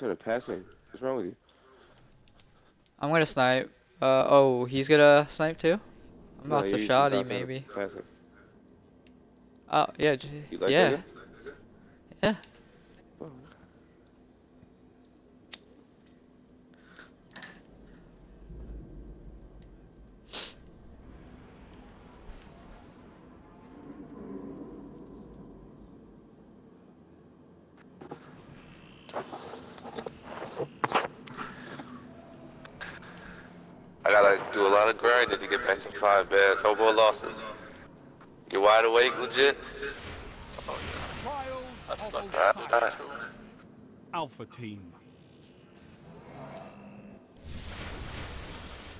gonna passing. What's wrong with you? I'm gonna snipe. Uh oh, he's gonna snipe too. I'm No, about to shoddy him. maybe. Pass him. Oh yeah, like yeah. Yeah. Oh, I gotta do a lot of grinding to get back to five, man. No more losses. You wide awake, legit? Trials I of slept Alright, Osiris. alright. Alpha Team.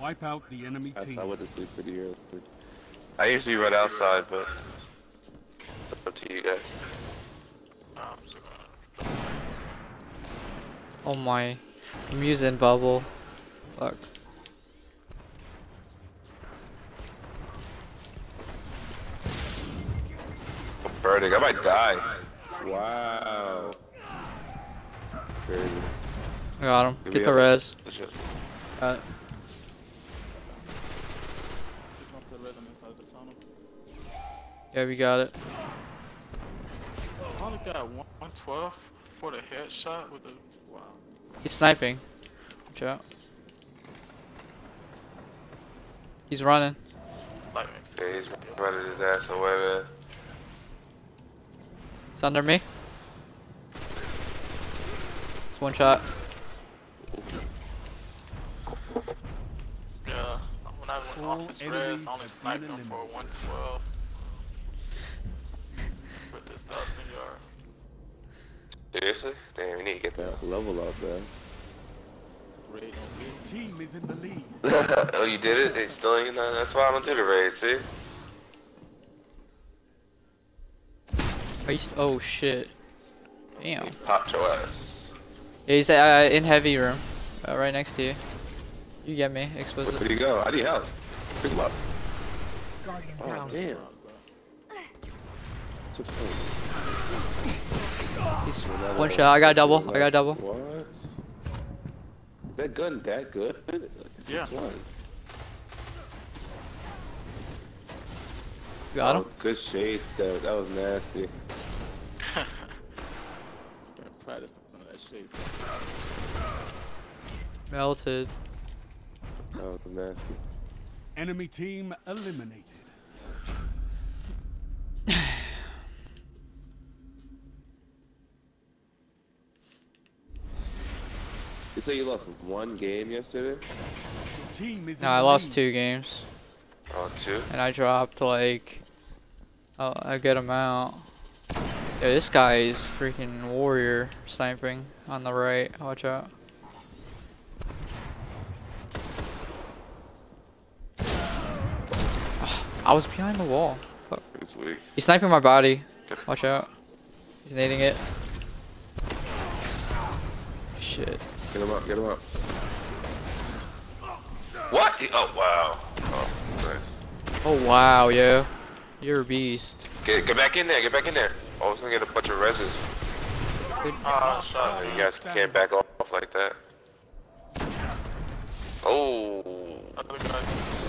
Wipe out the enemy I, team. I went to sleep pretty early. I usually run outside, but it's up to you guys. So gonna- Oh my, I'm using bubble. Fuck. I'm. I might die. Wow. Crazy. I got him. Give Get the res. Got it. Just want to put res on the inside of the tunnel. Yeah, we got it. I only got 112 for the headshot with the. Wow. He's sniping. Watch out. He's running. Lightning Yeah, he's running his ass away, man. It's under me. It's one shot. Yeah. When I went off his res, I only sniped him for 112. With this thousand yard. Seriously? Damn, we need to get Yeah, level up, man. Raid on Your team is in the lead. oh, you did it? It's still ain't nothing. That's why I don't do the raid, see? Are you st- oh shit. Damn. He popped your ass. Yeah, he's uh, in heavy room. Uh, right next to you. You get me, Where explicit. did he go? I need help. Pick him up. Guardian Oh, down. damn. He's one shot. I got double. I got double. What? That gun that good? Yeah. One. Got him. Oh, good shade step. That was nasty. Been practicing some of that shit. so- Melted. That was nasty. Enemy team eliminated. You say you lost one game yesterday? Your team is No, I lost two games. Two. And I dropped like a, a good amount. Yeah, this guy is freaking warrior sniping on the right. Watch out. Ah, I was behind the wall. Fuck. He's weak. He's sniping my body. Watch out. He's nading it. Shit. Get him up, get him up. What? Oh, wow. Oh. Oh wow, yo. You're a beast. Get, get back in there. Get back in there. Oh, I was gonna get a bunch of reses. Good. Ah, shot. Oh, you guys can't back off like that. Oh. Other guys.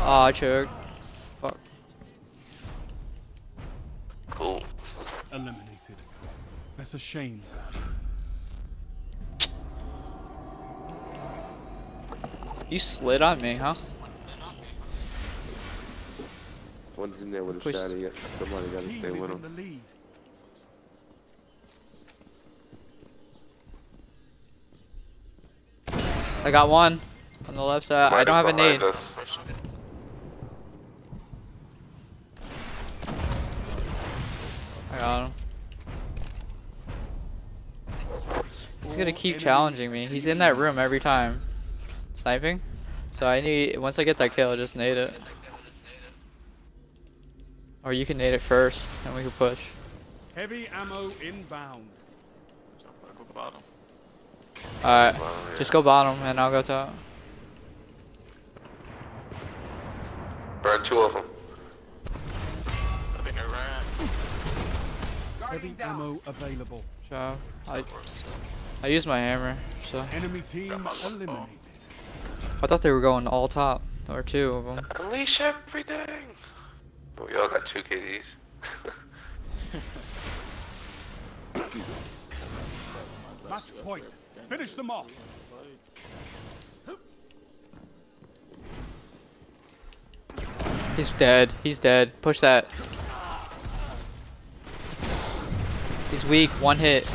Aw, Fuck. Cool. Eliminated. That's a shame. You slid on me, huh? One's in there with a Push. shot. Yet. Somebody gotta Team stay with him. I got one on the left side. I don't have a behind nade. us. I got him. He's gonna keep challenging me. He's in that room every time. Sniping. So I need, once I get that kill, just nade it. Or you can nade it first, and we can push. Heavy ammo inbound. Jump back up bottom. Alright, yeah. just go bottom, and I'll go top. Burn two of them. I think they ran. Heavy ammo available. Job. I, Of. I used my hammer, so Enemy team eliminated. I thought they were going all top or two of them. Unleash everything. But we all got two KDs. Match point. Finish them off. He's dead. He's dead. Push that. He's weak. One hit.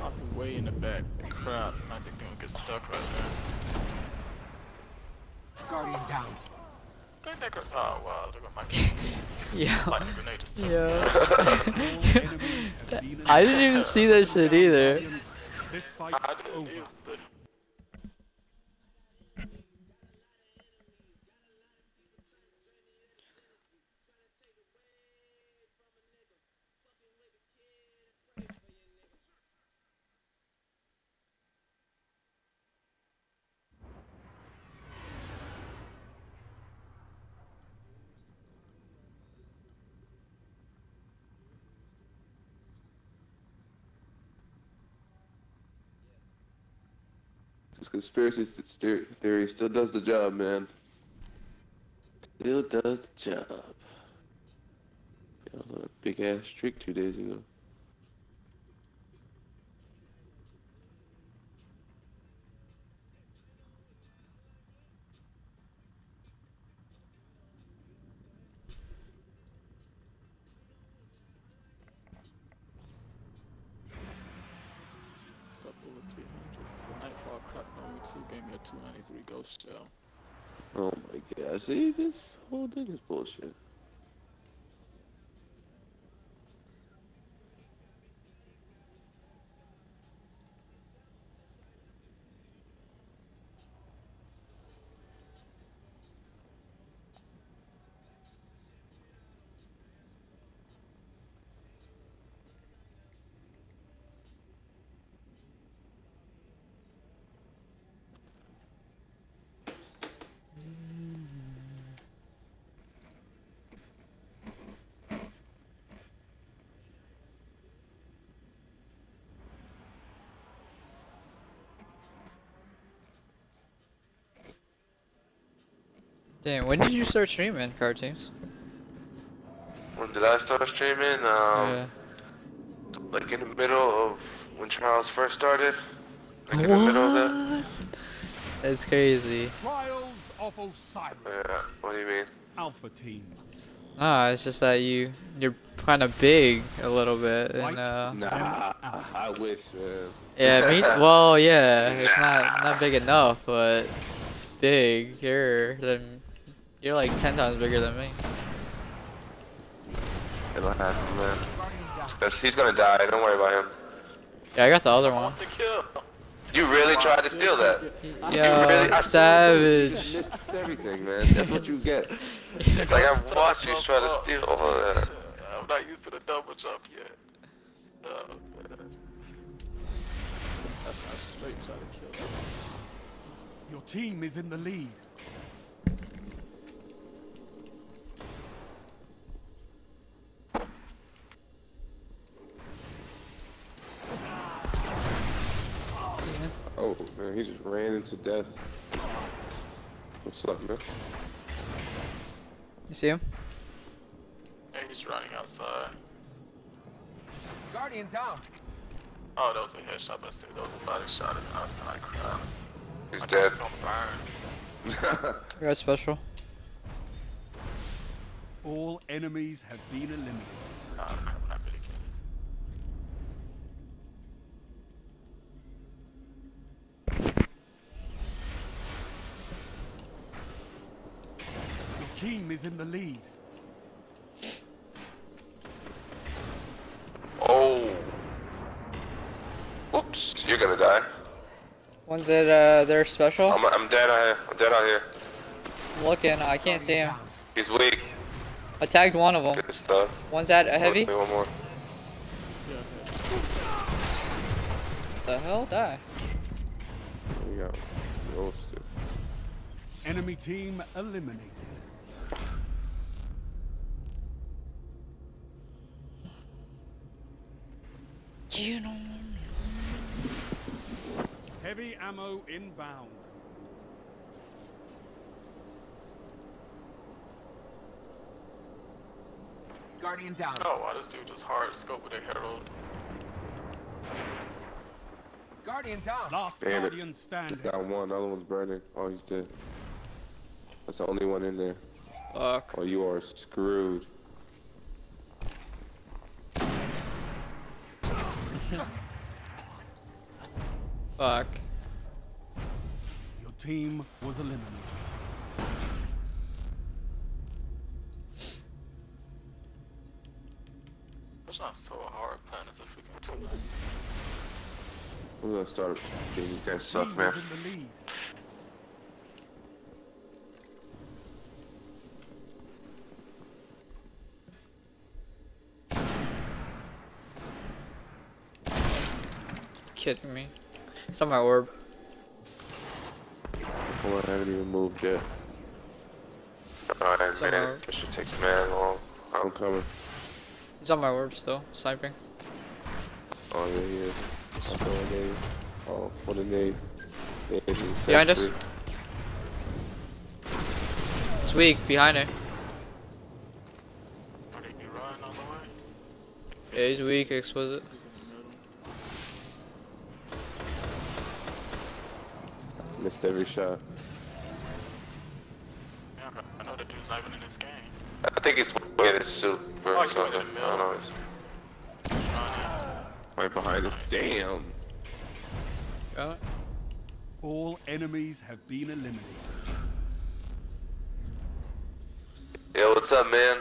I'll be way in the back. Crap. I think they're gonna get stuck right there. Guardian down. Dang, they Oh wow, look at my Yeah. my grenade is stuck. Yeah. All enemies have been I didn't even see that shit either. This conspiracy theory still does the job, man. Still does the job. I was on a big ass streak two days ago. Stuff over 300. Nightfall crap number 2 gave me a 293 ghost shell. Oh my god, see, this whole thing is bullshit. Damn, when did you start streaming cartoons? When did I start streaming? Um, yeah. like in the middle of when Charles first started. Like in the middle of that. What? That's crazy. Trials of Osiris. Yeah. What do you mean? Alpha team. Nah, it's just that you you're kind of big a little bit, and uh, Nah, I wish, man. yeah, me. Well, yeah, it's not not big enough, but bigger than you're like ten times bigger than me. It'll happen, man. Guardian down. Especially- He's gonna die. Don't worry about him. Yeah, I got the other one. Want the kill. You really tried to steal that. Yeah, really- I You savage. just missed everything, man. That's what you get. Like I watched you try to steal all of that. I'm not used to the double jump yet. Oh, man. That's not straight try to kill that. Your team is in the lead. Just ran into death. What's up, man? You see him? Yeah, he's running outside. Guardian down. Oh, that was a headshot, but I said that was a body shot. And I, I cried. He's My dead. gun's gonna burn. I got special. All enemies have been eliminated. Nah, I'm not really kidding. Your team is in the lead. Oh. Whoops. You're gonna die. One's at uh, their special. I'm, I'm dead out here. I'm dead out here. I'm looking. I can't see him. He's weak. I tagged one of them. Good stuff. One's at a heavy. One more. What the hell? Die. We got roasted. Enemy team eliminated. You know. Heavy ammo inbound. Guardian down. Oh, why this dude just hard scope with a herald? Guardian down. Last Damn it. guardian standing. Got one, the other one's burning. Oh, he's dead. That's the only one in there. Fuck. Oh, you are screwed. Fuck. Your team was eliminated. It's not so hard playing as a freaking two nights. I'm gonna start. Dude, you guys Team suck, man. was in the lead. Kidding me. It's on my orb. Hold on, I haven't even moved yet. Alright, Somewhere. man. This should take man long. I'm coming. It's on my orb still. Sniping. Oh, yeah, yeah. I'm throwing a nade. Oh, what a nade. Nade Behind us. It's weak. Behind it. Are they be running all? Yeah, he's weak. Exquisite. He's in the middle. Missed every shot. Yeah, I know that dude's not even in this game. I think he's wearing his suit Oh, or he's in something. the I don't know. middle. He's. Right behind us. Damn. Got it. All enemies have been eliminated. Yo, what's up, man?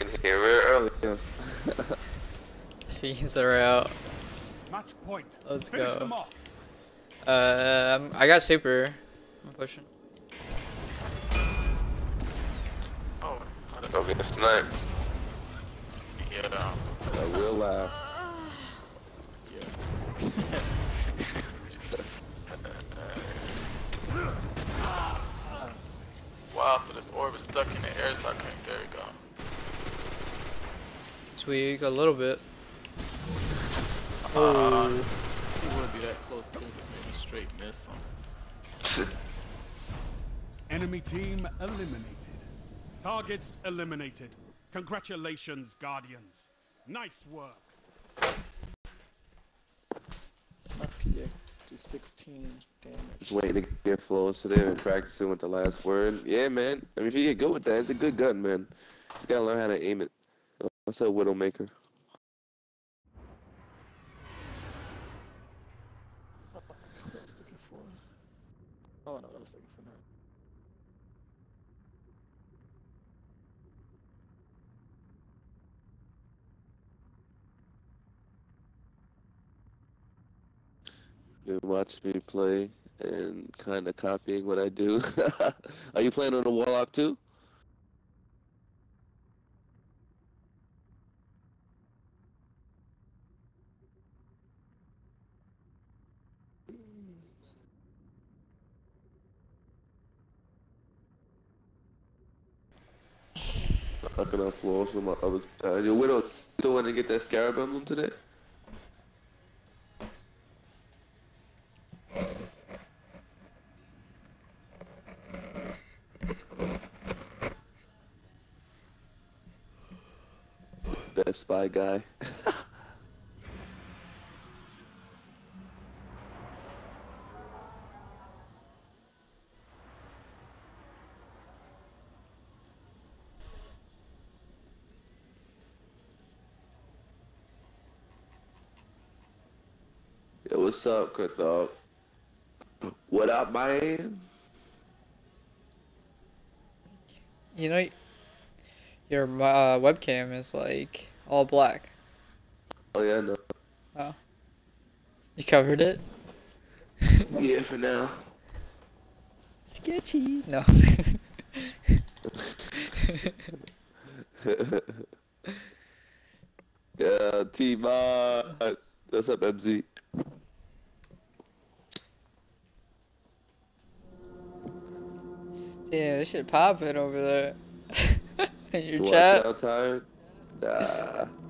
In here real early. Yeah. Fiends are out. Match point. Let's Finish go. Them. Uh, I'm- I got super. I'm pushing. Oh, oh that's Go get a snipe. yeah, um, I will laugh. yeah. wow, so this orb is stuck in the air, so I can't. There we go. It's weak a little bit. Uh, he would be that close to this nigga straight miss him. Enemy team eliminated. Targets eliminated. Congratulations, Guardians. Nice work. My PX do 16 damage. Just waiting to get flawless today and practicing with the last word. Yeah, man. I mean, if you get good with that, it's a good gun, man. Just gotta learn how to aim it. What's up, Widowmaker? What I was looking for. Oh no, I was looking for that. Been watching me play and kind of copying what I do. Are you playing on a Warlock too? Fucking on flawless with my other uh, Your Widow still want to get that Scarab emblem today? Buy guy. Yo, what's up, dog? What up, man? You know, your uh, webcam is like all black. Oh yeah, no. Oh. You covered it. Yeah, for now. Sketchy. No. yeah, T Mod. What's up, MZ? yeah, this shit popping over there. In your Do I chat. sound tired? Nah.